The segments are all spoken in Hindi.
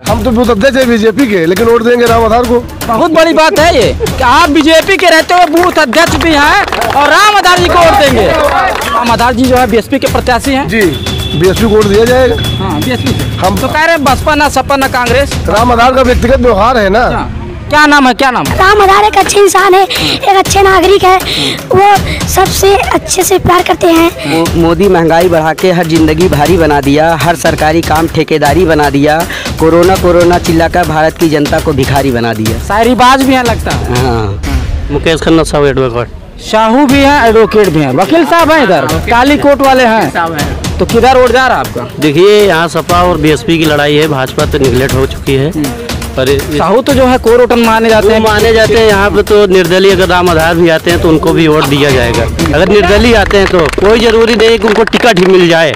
हम तो बूथ अध्यक्ष है बीजेपी के लेकिन वोट देंगे राम आधार को। बहुत बड़ी बात है ये कि आप बीजेपी के रहते हुए बूथ अध्यक्ष भी हैं और राम आधार जी को वोट देंगे। राम आधार जी जो है बीएसपी के प्रत्याशी हैं। जी बीएसपी को वोट दिया जाएगा। हाँ बीएसपी हम तो कह रहे हैं बसपा ना सपा ना कांग्रेस। राम आधार का व्यक्तिगत व्यवहार है ना। क्या नाम है क्या नाम? है राम आधार एक अच्छे इंसान है एक अच्छे नागरिक है वो सबसे अच्छे से प्यार करते हैं। मोदी महँगाई बढ़ा के हर ज़िंदगी भारी बना दिया हर सरकारी काम ठेकेदारी बना दिया कोरोना कोरोना चिल्लाकर भारत की जनता को भिखारी बना दिया। शायरी बाज भी हैं लगता है। हाँ। मुकेश खन्ना साहब एडवोकेट शाहू भी हैं एडवोकेट भी हैं। वकील साहब हैं इधर काली कोट वाले हैं। तो किधर वोट जा रहा है आपका? देखिए यहाँ सपा और बीएसपी की लड़ाई है भाजपा तो निगलेक्ट हो चुकी है। पर शाहू तो जो है कोर कोरोटन माने जाते हैं। माने जाते हैं यहाँ पे तो निर्दलीय अगर राम आधार भी आते हैं तो उनको भी वोट दिया जाएगा। अगर निर्दलीय आते हैं तो कोई ज़रूरी नहीं है कि उनको टिकट ही मिल जाए।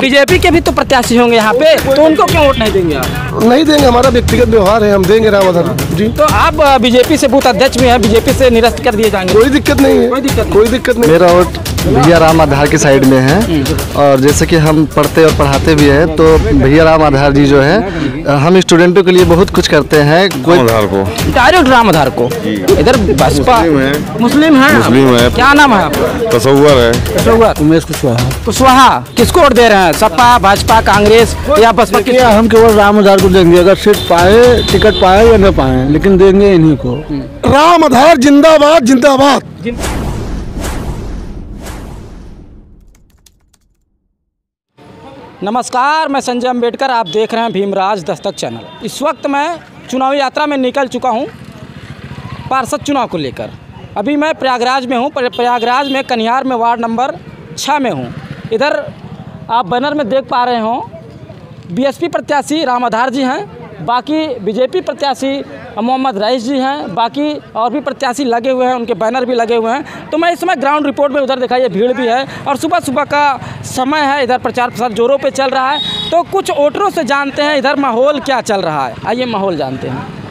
बीजेपी के भी तो प्रत्याशी होंगे यहाँ पे तो उनको क्यों वोट नहीं देंगे आप? नहीं देंगे हमारा व्यक्तिगत व्यवहार है हम देंगे राम आधार। जी। तो आप बीजेपी से बूथ अध्यक्ष भी हैं बीजेपी से निरस्त कर दिए जाएँगे। कोई दिक्कत नहीं है कोई दिक्कत कोई दिक्कत नहीं। मेरा वोट भैया राम आधार की साइड में है। और जैसे कि हम पढ़ते और पढ़ाते भी हैं तो भैया राम आधार जी जो है हम स्टूडेंटों के लिए बहुत कुछ करते हैं। कोई आधार को। डायरेक्ट राम आधार को? इधर बसपा मुस्लिम है। मुस्लिम है? क्या नाम है आपका? तस्वर है। उमेश कुशवाहा। कुशवाहा किसको वोट दे रहे हैं? सपा भाजपा कांग्रेस या बसपा किस हम केवल राम आधार को देंगे। अगर सीट पाए टिकट पाए या न पाए लेकिन देंगे इन्हीं को। राम आधार जिंदाबाद जिंदाबाद। नमस्कार, मैं संजय अंबेडकर आप देख रहे हैं भीमराज दस्तक चैनल। इस वक्त मैं चुनावी यात्रा में निकल चुका हूँ पार्षद चुनाव को लेकर। अभी मैं प्रयागराज में हूँ प्रयागराज में कन्हार में वार्ड नंबर छः में हूँ। इधर आप बैनर में देख पा रहे हो, बीएसपी प्रत्याशी राम आधार जी हैं। बाकी बीजेपी प्रत्याशी मोहम्मद रईस जी हैं, बाकी और भी प्रत्याशी लगे हुए हैं, उनके बैनर भी लगे हुए हैं। तो मैं इस समय ग्राउंड रिपोर्ट में उधर दिखाइए भीड़ भी है और सुबह सुबह का समय है, इधर प्रचार प्रसार जोरों पे चल रहा है। तो कुछ वोटरों से जानते हैं इधर माहौल क्या चल रहा है। आइए माहौल जानते हैं।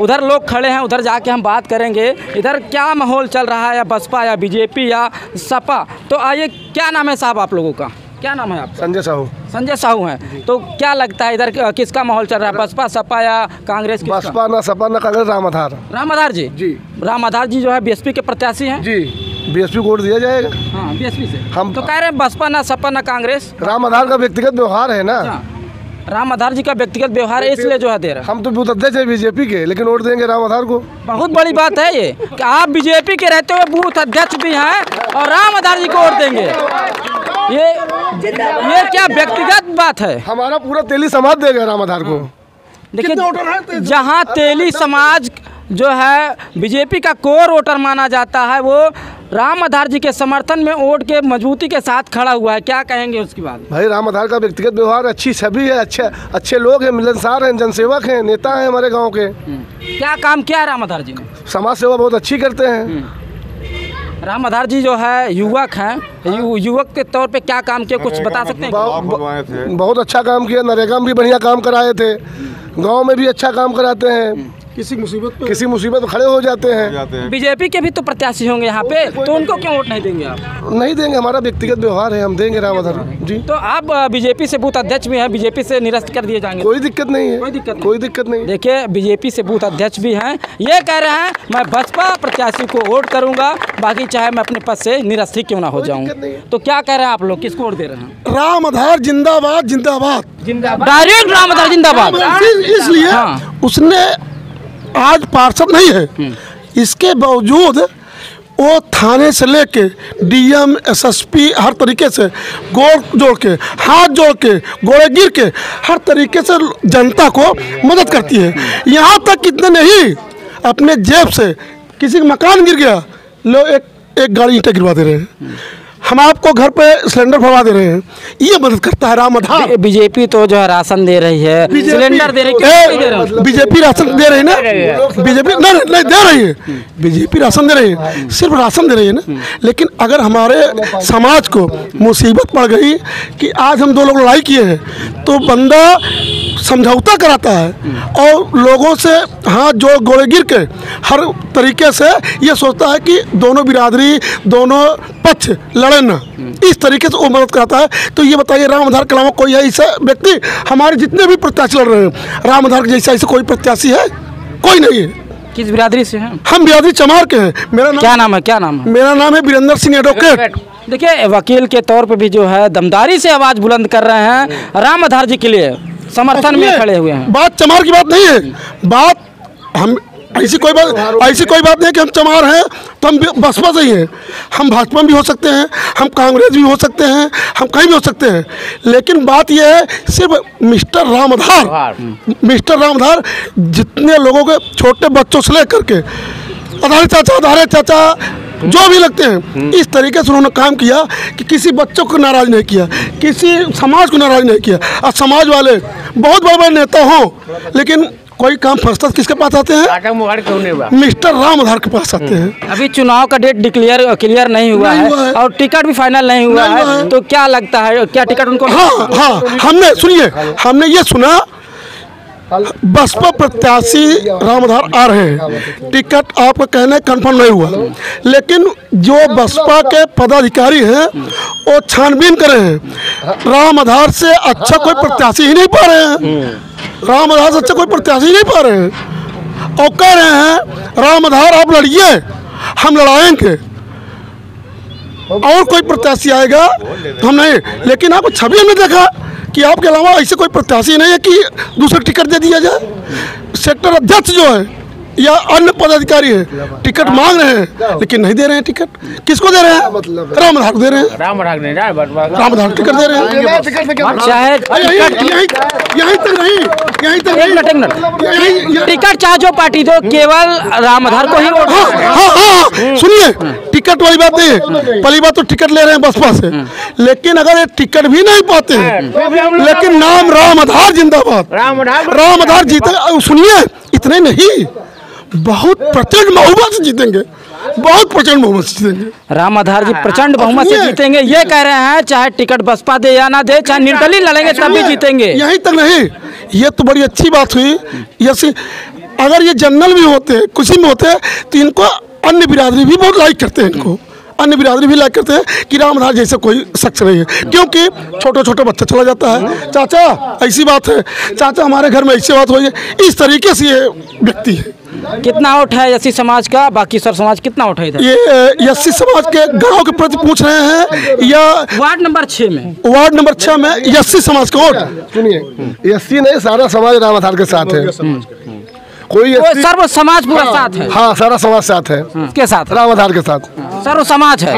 उधर लोग खड़े हैं, उधर जाके हम बात करेंगे, इधर क्या माहौल चल रहा है, या बसपा, या बीजेपी, या सपा? तो आइए, क्या नाम है साहब आप लोगों का? क्या नाम है आप संजय साहू। संजय साहू हैं। तो क्या लगता है इधर किसका माहौल चल रहा है? बसपा सपा या कांग्रेस बसपा ना सपा ना कांग्रेस राम आधार। राम आधार जी? जी। राम आधार जी जो है बीएसपी के प्रत्याशी हैं? जी। बीएसपी को वोट दिया जाएगा? हाँ बीएसपी से। हम- तो कह रहे हैं बसपा ना सपा ना कांग्रेस? राम आधार का व्यक्तिगत व्यवहार है ना? हाँ। राम आधार जी का व्यक्तिगत व्यवहार है इसलिए जो है दे रहा हम तो बूथ अध्यक्ष है बीजेपी के लेकिन वोट देंगे राम आधार को। बहुत बड़ी बात है ये कि आप बीजेपी के रहते हुए बूथ अध्यक्ष भी हैं और राम आधार जी को वोट देंगे। ये ये क्या व्यक्तिगत बात है? हमारा पूरा तेली समाज देगा राम आधार को। देखिए जहाँ तेली समाज जो है बीजेपी का कोर वोटर माना जाता है वो राम आधार जी के समर्थन में वोट के मजबूती के साथ खड़ा हुआ है। क्या कहेंगे उसकी बात? भाई राम आधार का व्यक्तिगत व्यवहार अच्छी छवि है अच्छे अच्छे लोग हैं मिलनसार हैं जनसेवक हैं नेता हैं हमारे गाँव के। क्या काम किया है राम आधार जी ने? समाज सेवा बहुत अच्छी करते हैं। राम आधार जी जो है युवक हैं। यु, युवक के तौर पे क्या काम किया? कुछ बता सकते हैं? बहु- खुदवाए बहुत अच्छा काम किया नरेगा में भी बढ़िया काम कराए थे। गाँव में भी अच्छा काम कराते हैं। किसी मुसीबत पे किसी मुसीबत में खड़े हो जाते हैं। बीजेपी के भी तो प्रत्याशी होंगे यहाँ पे तो उनको क्यों वोट नहीं देंगे आप? नहीं देंगे हमारा व्यक्तिगत व्यवहार है हम देंगे राम आधार जी। तो आप बीजेपी से बूथ अध्यक्ष भी हैं बीजेपी से निरस्त कर दिए जाएँगे। कोई दिक्कत नहीं है कोई दिक्कत नहीं। कोई दिक्कत नहीं। देखिए बीजेपी से बूथ अध्यक्ष भी हैं ये कह रहे हैं मैं बसपा प्रत्याशी को वोट करूँगा बाकी चाहे मैं अपने पद से निरस्त ही क्यों ना हो जाऊँ। तो क्या कह रहे हैं आप लोग किसको वोट दे रहे हैं? राम आधार जिंदाबाद जिंदाबाद। जिंदाबाद। डायरेक्ट राम आधार जिंदाबाद इसलिए हाँ। उसने आज पार्षद नहीं है। इसके बावजूद वो थाने से लेके डीएम एसएसपी हर तरीके से गोड़ जोड़ के हाथ जोड़ के गोड़े गिर के हर तरीके से जनता को मदद करती है। यहाँ तक कितने नहीं अपने जेब से किसी का मकान गिर गया लो एक एक गाड़ी ईंटें गिरवा दे रहे हैं। हम आपको घर पे सिलेंडर भरवा दे रहे हैं। ये मदद करता है राम आधार बीजेपी तो जो है राशन दे रही है। सिलेंडर दे रही? बीजेपी राशन दे रही है ना? बीजेपी नहीं नहीं नहीं, दे रही है। बीजेपी राशन दे रही है। सिर्फ़ राशन दे रही है ना? लेकिन अगर हमारे समाज को मुसीबत पड़ गई कि आज हम दो लोग लड़ाई किए हैं तो बंदा समझौता कराता है और लोगों से हाथ जोड़ गोड़े गिर के हर तरीके से ये सोचता है कि दोनों बिरादरी दोनों पक्ष लड़े ना इस तरीके से वो मदद कराता है। तो ये बताइए राम आधार के अलावा कोई है ऐसा व्यक्ति हमारे जितने भी प्रत्याशी लड़ रहे हैं राम आधार के जैसा ऐसा कोई प्रत्याशी है? कोई नहीं है। किस बिरादरी से हैं? हम बिरादरी चमार के हैं। मेरा नाम क्या नाम है क्या नाम है? मेरा नाम है वीरेंद्र सिंह एडवोकेट। देखिए वकील के तौर पे भी जो है दमदारी से आवाज़ बुलंद कर रहे हैं राम आधार जी के लिए। समर्थन में खड़े हुए हैं। बात चमार की बात नहीं है। बात हम ऐसी कोई बात ऐसी कोई बात नहीं है कि हम चमार हैं तो हम बसपा से ही हैं। हम भाजपा में भी हो सकते हैं हम कांग्रेस भी हो सकते हैं हम कहीं भी हो सकते हैं। लेकिन बात यह है सिर्फ़ मिस्टर रामधार मिस्टर रामधार जितने लोगों के छोटे बच्चों से लेकर के अधारे चाचा अधारे चाचा जो भी लगते हैं इस तरीके से उन्होंने काम किया कि किसी बच्चों को नाराज़ नहीं किया किसी समाज को नाराज़ नहीं किया। और समाज वाले बहुत बड़े बड़े नेता हों लेकिन कोई काम फंसता तो किसके पास आते हैं? मिस्टर रामधार के पास आते हैं। अभी चुनाव का डेट डिक्लेयर क्लियर नहीं हुआ नहीं है। और टिकट भी फाइनल नहीं हुआ नहीं है। तो क्या लगता है क्या टिकट उनको हाँ हाँ हमने सुनिए हमने ये सुना बसपा प्रत्याशी रामधार आ रहे हैं। टिकट आपका कहना कंफर्म नहीं हुआ। लेकिन जो बसपा के पदाधिकारी हैं वो छानबीन करे हैं। रामधार से अच्छा कोई प्रत्याशी ही नहीं पा रहे हैं। रामधार से अच्छा कोई प्रत्याशी नहीं पा रहे। हैं और कह रहे हैं राम आधार आप लड़िए, हम लड़ाएँगे। और कोई प्रत्याशी आएगा तो हम नहीं लेकिन आपको छवि हमने देखा कि आपके अलावा ऐसे कोई प्रत्याशी नहीं है कि दूसरा टिकट दे दिया जाए। सेक्टर अध्यक्ष जो है या अन्य पदाधिकारी है। टिकट मांग रहे हैं लेकिन नहीं दे रहे हैं टिकट। किसको दे रहे हैं? रामधार को दे रहे हैं। राम रामधार टिकट दे रहे हैं। यहीं तक नहीं यहीं तक नहीं। टिकट चाहे जो पार्टी दो केवल राम आधार को ही वोट हाँ हाँ हाँ सुनिए टिकट वाली बात नहीं है। पहली बात तो टिकट ले रहे हैं बसपा से। लेकिन अगर ये टिकट भी नहीं पाते हैं लेकिन नाम राम आधार जिंदाबाद। राम आधार जीते सुनिए इतने नहीं। बहुत प्रचंड बहुमत से जीतेंगे। बहुत प्रचंड बहुमत से जीतेंगे। राम आधार जी प्रचंड बहुमत से जीतेंगे। ये कह रहे हैं चाहे टिकट बसपा दे या ना दे चाहे निर्दलीय लड़ेंगे तब भी जीतेंगे। यहीं तक नहीं ये तो बड़ी अच्छी बात हुई। जैसे अगर ये जनरल भी होते किसी में होते तो इनको अन्य बिरादरी भी बहुत लाइक करते हैं इनको। अन्य बिरादरी भी लाइक करते हैं कि रामधार जैसे कोई शख्स नहीं है। क्योंकि छोटे छोटे बच्चा चला जाता है। चाचा ऐसी बात है। चाचा हमारे घर में ऐसी बात हुई है। इस तरीके से ये व्यक्ति है। कितना वोट है एस समाज का? बाकी सर समाज कितना वोट है इधर? ये एस समाज के गाँव के प्रति पूछ रहे हैं या वार्ड नंबर छह में। वार्ड नंबर छह में एस समाज का वोट? सुनिए एससी नहीं सारा समाज राम आधार के साथ है। कोई वो SC सर्व समाज पूरा साथ है। हाँ सारा समाज साथ है। के साथ? राम आधार के साथ। सर्व समाज है।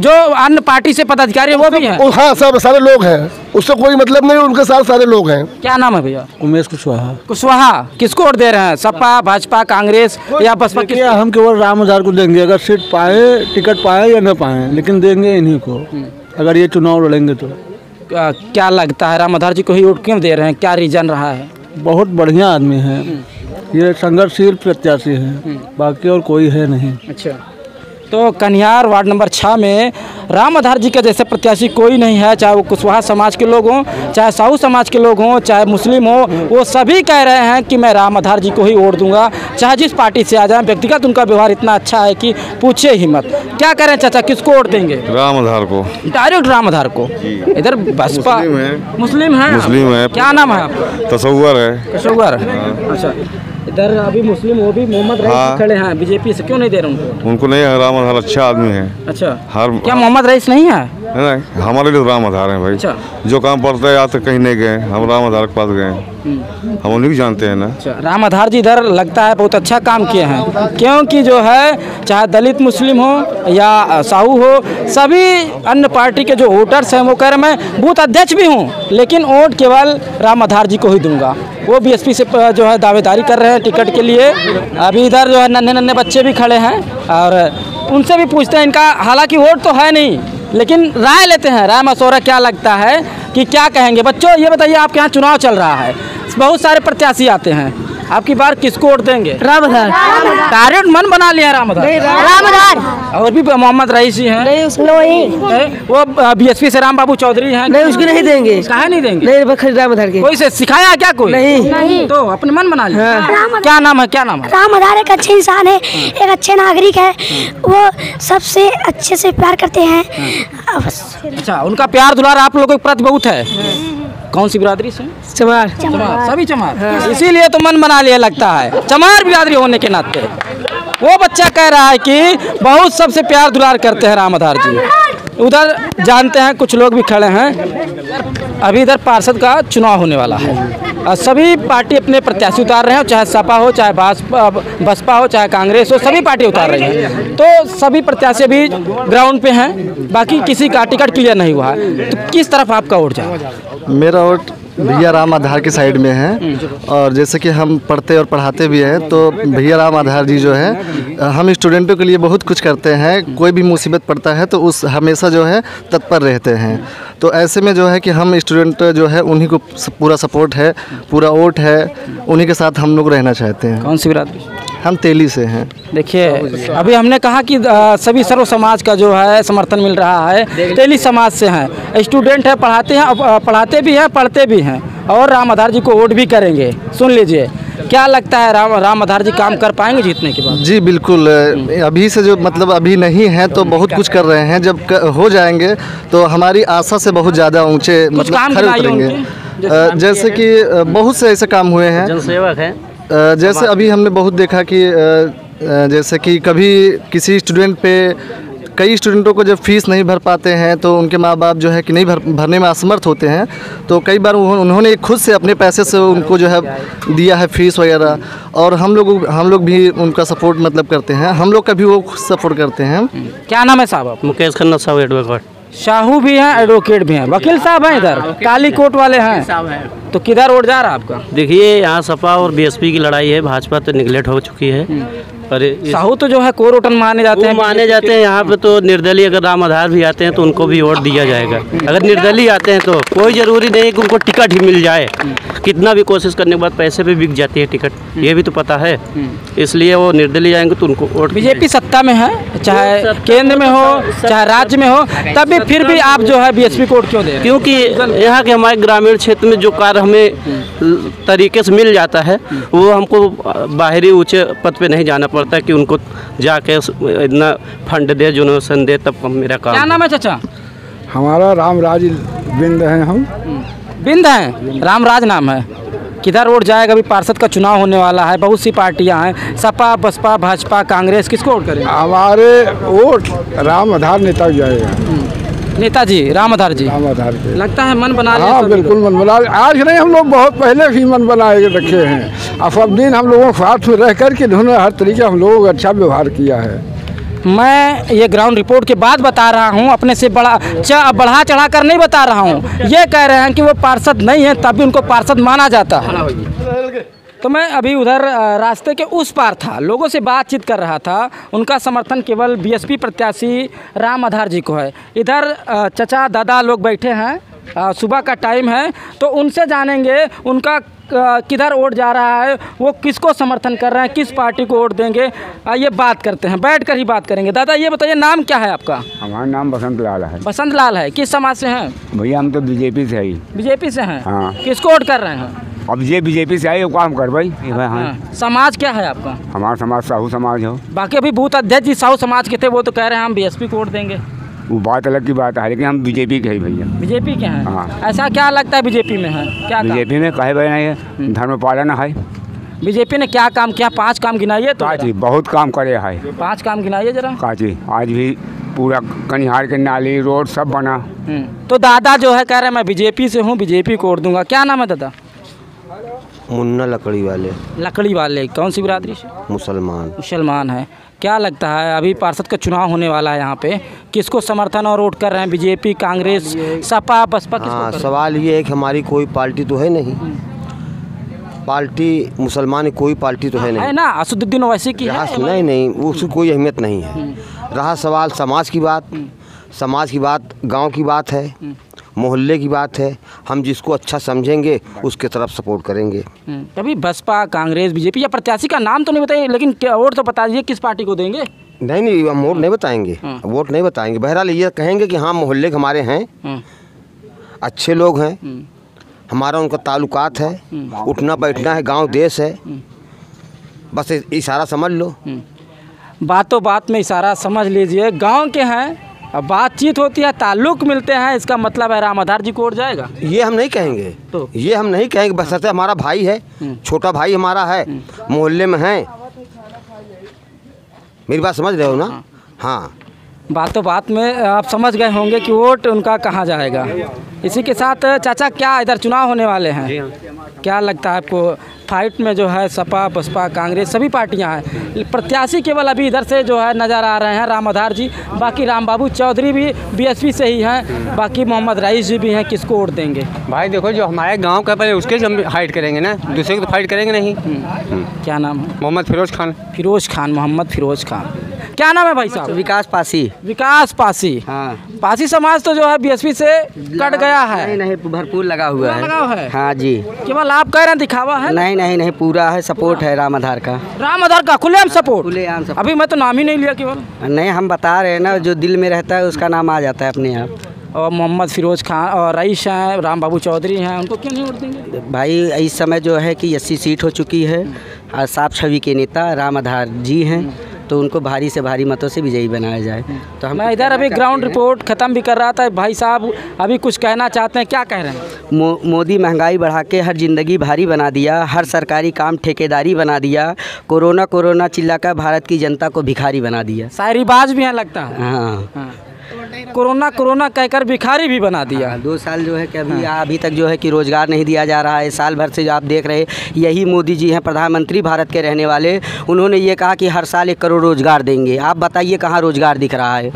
जो अन्य पार्टी से पदाधिकारी है वो भी है। हाँ सब सारे लोग हैं। उससे कोई मतलब नहीं उनके साथ सारे लोग हैं। क्या नाम है भैया? उमेश कुशवाहा। कुशवाहा किसको वोट दे रहे हैं? सपा भाजपा कांग्रेस या बसपा किस हम केवल राम हज़ार को देंगे अगर सीट पाए टिकट पाए या न पाए लेकिन देंगे इन्हीं को। अगर ये चुनाव लड़ेंगे तो। क्या- क्या लगता है राम आधार जी को ही वोट क्यों दे रहे हैं? क्या रीजन रहा है? बहुत बढ़िया आदमी है। ये संघर्षशील प्रत्याशी है। बाकी और कोई है नहीं। अच्छा। तो कन्यार वार्ड नंबर छः में राम आधार जी के जैसे प्रत्याशी कोई नहीं है चाहे वो कुशवाहा समाज के लोग हों चाहे साहू समाज के लोग हों चाहे मुस्लिम हो वो सभी कह रहे हैं कि मैं राम आधार जी को ही वोट दूँगा। चाहे जिस पार्टी से आ जाए व्यक्तिगत उनका व्यवहार इतना अच्छा है कि पूछे ही मत। क्या कह रहे हैं चाचा किसको वोट देंगे? राम आधार को। डायरेक्ट राम आधार को इधर बसपा मुस्लिम है। मुस्लिम है क्या नाम है तस्वर है। कशोवर अच्छा। इधर अभी मुस्लिम वो भी मोहम्मद रईस हाँ। खड़े हैं बीजेपी से क्यों नहीं दे रहे उनको? उनको नहीं है राम आधार अच्छा आदमी है। अच्छा। हर क्या मोहम्मद रईस नहीं है? है ना हमारे लिए तो राम आधार है भाई। अच्छा। जो काम पड़ता है आज तक कहीं नहीं गए हम राम आधार के पास गए हम उन्हीं को जानते हैं ना। अच्छा राम आधार जी इधर लगता है बहुत अच्छा काम किए हैं। क्योंकि जो है चाहे दलित मुस्लिम हो या साहू हो सभी अन्य पार्टी के जो वोटर्स हैं वो कह रहे मैं बूथ अध्यक्ष भी हूँ लेकिन वोट केवल राम आधार जी को ही दूँगा। वो बीएसपी से जो है दावेदारी कर रहे हैं टिकट के लिए। अभी इधर जो है नन्हे नन्हे बच्चे भी खड़े हैं और उनसे भी पूछते हैं, इनका हालाँकि वोट तो है नहीं, लेकिन राय लेते हैं। राय मशवरा क्या लगता है कि क्या कहेंगे? बच्चों, ये बताइए, आपके यहाँ चुनाव चल रहा है। बहुत सारे प्रत्याशी आते हैं। आपकी बार किसको वोट देंगे? रामधार। डायरेक्ट मन बना लिया रामधार। रामधार। और भी मोहम्मद रईसी हैं। हैं? वो बीएसपी से राम बाबू चौधरी हैं। नहीं उसको नहीं देंगे। काहे नहीं देंगे? नहीं रामधार के। कोई से सिखाया क्या कोई? नहीं। तो अपने मन बना लिया। क्या नाम है क्या नाम है? राम आधार एक अच्छे इंसान है एक अच्छे नागरिक है। वो सबसे अच्छे से प्यार करते हैं। अच्छा उनका प्यार दुलार आप लोगों के प्रति बहुत है। कौन सी बिरादरी से? चमार। चमार। सभी चमार। इसीलिए तो मन बना लिया लगता है। चमार बिरादरी होने के नाते। वो बच्चा कह रहा है कि बहुत सबसे प्यार दुलार करते हैं राम आधार जी। उधर जानते हैं कुछ लोग भी खड़े हैं। अभी इधर पार्षद का चुनाव होने वाला है। सभी पार्टी अपने प्रत्याशी उतार रहे हैं, चाहे सपा हो, चाहे बसपा हो, चाहे कांग्रेस हो, सभी पार्टी उतार रही है। तो सभी प्रत्याशी अभी ग्राउंड पे हैं, बाकी किसी का टिकट क्लियर नहीं हुआ है। तो किस तरफ़ आपका वोट जाए मेरा वोट भैया राम आधार की साइड में हैं। और जैसे कि हम पढ़ते और पढ़ाते भी हैं तो भैया राम आधार जी जो है हम स्टूडेंटों के लिए बहुत कुछ करते हैं कोई भी मुसीबत पड़ता है तो उस हमेशा जो है तत्पर रहते हैं। तो ऐसे में जो है कि हम स्टूडेंट जो है उन्हीं को पूरा सपोर्ट है पूरा वोट है उन्हीं के साथ हम लोग रहना चाहते हैं। कौन सी बिरादरी हम तेली से हैं। देखिए अभी हमने कहा कि सभी सर्व समाज का जो है समर्थन मिल रहा है। तेली समाज से हैं। स्टूडेंट है पढ़ाते हैं पढ़ाते भी हैं पढ़ते भी हैं। और राम आधार जी को वोट भी करेंगे। सुन लीजिए क्या लगता है राम राम आधार जी काम कर पाएँगे जीतने के बाद? जी बिल्कुल अभी से जो मतलब अभी नहीं है तो बहुत कुछ कर रहे हैं। जब हो जाएँगे तो हमारी आशा से बहुत ज़्यादा ऊँचे मतलब काम खड़े उतरेंगे। जैसे कि बहुत से ऐसे काम हुए हैं। जनसेवक है। जैसे अभी हमने बहुत देखा कि जैसे कि कभी किसी स्टूडेंट पे कई स्टूडेंटों को जब फ़ीस नहीं भर पाते हैं तो उनके माँ बाप जो है कि नहीं भर भरने में असमर्थ होते हैं तो कई बार उन्हों- उन्होंने खुद से अपने पैसे से उनको जो है दिया है फ़ीस वगैरह और हम लोग हम लोग भी उनका सपोर्ट मतलब करते हैं हम लोग का भी वो सपोर्ट करते हैं। क्या नाम है साहब आप मुकेश खन्ना साहब एडवोकेट शाहू भी हैं एडवोकेट भी हैं। वकील साहब हैं इधर? काली कोट वाले हैं। तो किधर वोट जा रहा है आपका? देखिए यहाँ सपा और बीएसपी की लड़ाई है भाजपा तो निगलेक्ट हो चुकी है। पर इस- साहू तो जो है कोरोटन माने जाते हैं। माने जाते हैं यहाँ पे तो निर्दलीय अगर राम आधार भी आते हैं तो उनको भी वोट दिया जाएगा। अगर निर्दलीय आते हैं तो कोई ज़रूरी नहीं कि उनको टिकट ही मिल जाए। कितना भी कोशिश करने के बाद पैसे पे बिक जाती है टिकट ये भी तो पता है। इसलिए वो निर्दलीय आएँगे तो उनको वोट बीजेपी सत्ता में है चाहे केंद्र में हो चाहे राज्य में हो तब भी फिर भी आप जो है बीएसपी को वोट क्यों दे क्योंकि यहाँ के हमारे ग्रामीण क्षेत्र में जो कार्य हमें तरीके से मिल जाता है वो हमको बाहरी ऊँचे पद पे नहीं जाना पड़ता कि उनको जाके इतना फंड दे जोनेशन दे तब मेरा काम क्या नाम है चाचा? हमारा रामराज बिंद है हम। बिंद है? रामराज नाम है। किधर वोट जाएगा? अभी पार्षद का चुनाव होने वाला है। बहुत सी पार्टियाँ हैं। सपा बसपा भाजपा कांग्रेस किसको वोट करेंगे? हमारे वोट राम आधार नेता जाएगा। नेताजी राम आधार जी राम आधार पे लगता है मन बना लिया हाँ बिल्कुल मन बना आज नहीं हम लोग बहुत पहले भी मन बना के रखे हैं। और सब दिन हम लोगों के साथ में रह कर के इन्होंने हर तरीके हम लोगों का अच्छा व्यवहार किया है। मैं ये ग्राउंड रिपोर्ट के बाद बता रहा हूँ अपने से बड़ा च- बढ़ा चढ़ा कर नहीं बता रहा हूँ। ये कह रहे हैं कि वो पार्षद नहीं है तब भी उनको पार्षद माना जाता। है तो मैं अभी उधर रास्ते के उस पार था। लोगों से बातचीत कर रहा था। उनका समर्थन केवल बीएसपी प्रत्याशी राम आधार जी को है। इधर चचा दादा लोग बैठे हैं। सुबह का टाइम है तो उनसे जानेंगे उनका किधर वोट जा रहा है वो किसको समर्थन कर रहे हैं किस पार्टी को वोट देंगे। ये बात करते हैं बैठ कर ही बात करेंगे। दादा ये बताइए नाम क्या है आपका? हमारा नाम बसंत लाल है। बसंत लाल है। किस समाज से हैं? भैया हम तो बीजेपी से आई बीजेपी से हैं? हाँ। किसको वोट कर रहे हैं? अब ये बीजेपी से आई वो काम कर भाई। हाँ। हाँ। समाज क्या है आपका? हमारा समाज साहू समाज हो। बाकी अभी बूथ अध्यक्ष जी साहू समाज के थे वो तो कह रहे हैं हम बीएसपी को वोट देंगे। वो बात अलग की बात है लेकिन हम बीजेपी के ही भैया। बीजेपी के हैं? हाँ। ऐसा क्या लगता है बीजेपी में है? क्या बीजेपी में कहे भाई नहीं है धर्म पालन है। बीजेपी ने क्या काम किया? पाँच काम गिनाइए तो काची बहुत काम करे है। पाँच काम गिनाइए जरा। काची आज भी पूरा कनिहार के नाली रोड सब बना। हम्म। तो दादा जो है कह रहे हैं मैं बीजेपी से हूँ बीजेपी को वोट दूँगा। क्या नाम है दादा? मुन्ना लकड़ी वाले। लकड़ी वाले कौन सी बिरादरी से? मुसलमान। मुसलमान है। क्या लगता है अभी पार्षद का चुनाव होने वाला है यहाँ पे किसको समर्थन और वोट कर रहे हैं बीजेपी कांग्रेस सपा बसपा हाँ हैं? सवाल ये है कि हमारी कोई पार्टी तो है नहीं। पार्टी मुसलमान की कोई पार्टी तो है नहीं। है ना असदुद्दीन वैसे की है नहीं नहीं उसकी कोई अहमियत नहीं है। रहा सवाल समाज की बात। समाज की बात गाँव की बात है। मोहल्ले की बात है। हम जिसको अच्छा समझेंगे उसके तरफ़ सपोर्ट करेंगे। हम्म, कभी बसपा कांग्रेस बीजेपी या प्रत्याशी का नाम तो नहीं बताइए लेकिन क्या वोट तो बता दीजिए किस पार्टी को देंगे? नहीं नहीं हम वोट नहीं बताएँगे। वोट नहीं बताएँगे। बहरहाल ये कहेंगे कि हाँ मोहल्ले के हमारे हैं। हम्म, अच्छे लोग हैं। हमारा उनका ताल्लुकात है। उठना बैठना है गाँव देश है। बस इशारा समझ लो। बातों बात में इशारा समझ लीजिए। गाँव के हैं अब बातचीत होती है ताल्लुक मिलते हैं इसका मतलब है राम आधार जी को और जाएगा। ये हम नहीं कहेंगे। तो? ये हम नहीं कहेंगे बस ऐसे हमारा भाई है छोटा भाई हमारा है मोहल्ले में है। मेरी बात समझ रहे हो ना? हाँ। बातों बात में आप समझ गए होंगे कि वोट उनका कहाँ जाएगा। इसी के साथ चाचा क्या इधर चुनाव होने वाले हैं? क्या लगता है आपको? फाइट में जो है सपा बसपा कांग्रेस सभी पार्टियाँ हैं। प्रत्याशी केवल अभी इधर से जो है नज़र आ रहे हैं। राम आधार जी बाकी राम बाबू चौधरी भी बीएसपी से ही हैं। बाकी मोहम्मद रईस जी भी हैं किसको वोट देंगे? भाई देखो जो हमारे गाँव का पहले उसके हम फाइट करेंगे ना। दूसरे को तो फाइट करेंगे नहीं। क्या नाम है? मोहम्मद फिरोज खान। फिरोज खान मोहम्मद फिरोज खान। क्या नाम है भाई साहब? विकास पासी। विकास पासी। हाँ। पासी समाज तो जो है बीएसपी से कट गया है। नहीं नहीं भरपूर लगा हुआ है। लगा है? हाँ जी। केवल आप कह रहे हैं दिखावा है? नहीं नहीं नहीं पूरा है सपोर्ट है राम आधार का। राम आधार का खुलेआम सपोर्ट खुलेआम अभी मैं तो नाम ही नहीं लिया केवल। नहीं हम बता रहे हैं ना जो दिल में रहता है उसका नाम आ जाता है अपने आप। और मोहम्मद फिरोज खान और रईस हैं राम बाबू चौधरी हैं उनको क्यों नहीं वोट देंगे? भाई इस समय जो है कि अस्सी सीट हो चुकी है और साफ़ छवि के नेता राम आधार जी हैं। तो उनको भारी से भारी मतों से विजयी बनाया जाए। तो हम मैं इधर अभी ग्राउंड रिपोर्ट ख़त्म भी कर रहा था। भाई साहब अभी कुछ कहना चाहते हैं क्या कह रहे हैं? मो, मोदी महँगाई बढ़ा के हर ज़िंदगी भारी बना दिया हर सरकारी काम ठेकेदारी बना दिया कोरोना कोरोना चिल्ला का भारत की जनता को भिखारी बना दिया। शायरीबाज भी हैं लगता है। हाँ। हाँ। कोरोना कोरोना कहकर भिखारी भी बना दिया। हाँ, दो साल जो है कि अभी हाँ। अभी तक जो है कि रोज़गार नहीं दिया जा रहा है। साल भर से जो आप देख रहे यही मोदी जी हैं प्रधानमंत्री भारत के रहने वाले। उन्होंने ये कहा कि हर साल एक करोड़ रोज़गार देंगे। आप बताइए कहाँ रोज़गार दिख रहा है?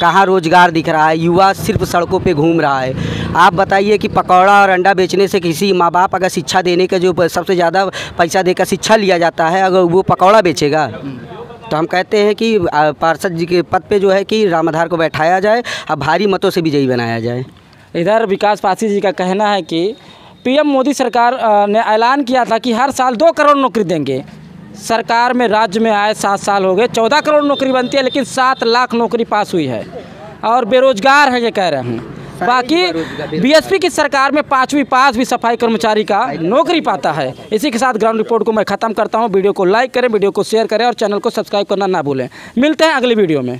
कहाँ रोज़गार दिख रहा है? युवा सिर्फ़ सड़कों पे घूम रहा है। आप बताइए कि पकौड़ा और अंडा बेचने से किसी माँ बाप अगर शिक्षा देने का जो सबसे ज़्यादा पैसा देकर शिक्षा लिया जाता है अगर वो पकौड़ा बेचेगा? तो हम कहते हैं कि पार्षद जी के पद पे जो है कि रामाधार को बैठाया जाए और भारी मतों से विजयी बनाया जाए। इधर विकास पासी जी का कहना है कि, पीएम मोदी सरकार ने ऐलान किया था कि हर साल दो करोड़ नौकरी देंगे। सरकार में राज्य में आए सात साल हो गए, चौदह करोड़ नौकरी बनती है, लेकिन सात लाख नौकरी पास हुई है। और बेरोजगार है, ये कह रहे हैं। बाकी बीएसपी की सरकार में पांचवी पास भी सफ़ाई कर्मचारी का नौकरी पाता है। इसी के साथ ग्राउंड रिपोर्ट को मैं ख़त्म करता हूँ। वीडियो को लाइक करें वीडियो को शेयर करें और चैनल को सब्सक्राइब करना ना भूलें। मिलते हैं अगली वीडियो में।